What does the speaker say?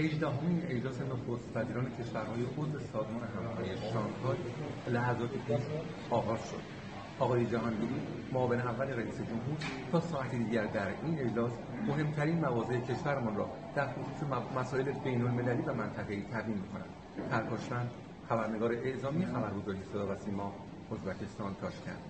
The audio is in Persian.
هجدهمین اجلاس نخست وزیران کشورهای عضو سازمان همکاری شانگهای لحظات پیش آغاز شد. آقای جهانگیری معاون اول رئیس جمهور تا ساعت دیگر در این اجلاس مهمترین مواضع کشورمان را در خصوص مسائل بین المللی و منطقه‌ای تبیین می‌کنند. ترکاشمند خبرنگار اعزامی خبرگزاری صدا و سیما ازبکستان تاشکند.